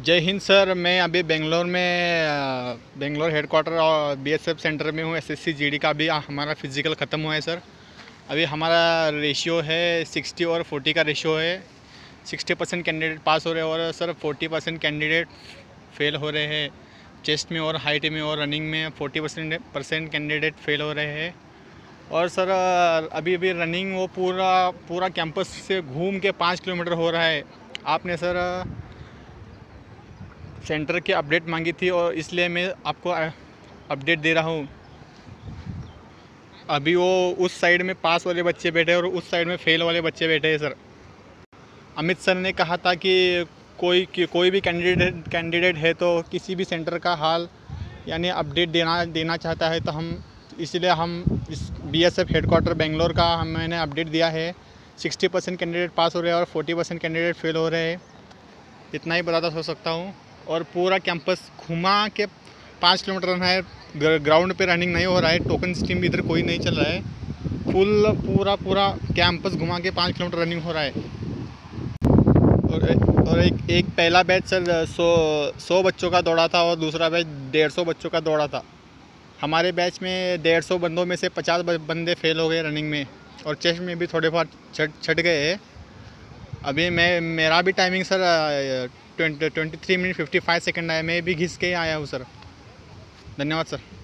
जय हिंद सर, मैं अभी बेंगलोर में बेंगलोर हेडक्वार्टर और बीएसएफ सेंटर में हूँ एसएससी जीडी का भी हमारा फ़िज़िकल ख़त्म हुआ है सर। अभी हमारा रेशियो है सिक्सटी और फोर्टी का रेशियो है। सिक्सटी परसेंट कैंडिडेट पास हो रहे हैं और sir forty percent candidate fail हो रहे हैं। चेस्ट में और हाइट में और रनिंग में forty percent percent candidate fail हो रहे हैं। और सर अभी अभी रनिंग वो पूरा पूरा कैंपस से घूम के पाँच किलोमीटर हो रहा है। आपने सर सेंटर की अपडेट मांगी थी और इसलिए मैं आपको अपडेट दे रहा हूँ। अभी वो उस साइड में पास वाले बच्चे बैठे और उस साइड में फेल वाले बच्चे बैठे हैं, सर। अमित सर ने कहा था कि कोई कि कोई भी कैंडिडेट कैंडिडेट है तो किसी भी सेंटर का हाल, यानी अपडेट देना देना चाहता है तो हम, इसलिए हम इस B S F headquarter Bangalore का हम मैंने अपडेट दिया है। सिक्सटी परसेंट कैंडिडेट पास हो रहे हैं और फोर्टी परसेंट कैंडिडेट फेल हो रहे हैं। इतना ही बता हो सकता हूँ। और पूरा कैंपस घुमा के पाँच किलोमीटर रन है। ग्राउंड पे रनिंग नहीं हो रहा है टोकन सिस्टम भी इधर कोई नहीं चल रहा है। फुल पूरा पूरा कैंपस घुमा के पाँच किलोमीटर रनिंग हो रहा है। और और एक एक पहला बैच सर, सौ सौ बच्चों का दौड़ा था और दूसरा बैच डेढ़ सौ बच्चों का दौड़ा था। हमारे बैच में डेढ़ सौ बंदों में से पचास बंदे फेल हो गए रनिंग में। और चेस्ट में भी थोड़े बहुत छट छट गए अभी मैं, मेरा भी timing sir twenty twenty three minute fifty five second आया, मैं भी घिस के आया हूँ, सर। धन्यवाद, सर।